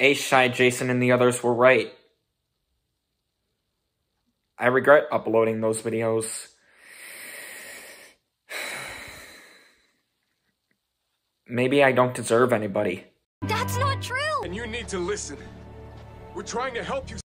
A Shy, Jason, and the others were right. I regret uploading those videos. Maybe I don't deserve anybody. That's not true! And you need to listen. We're trying to help you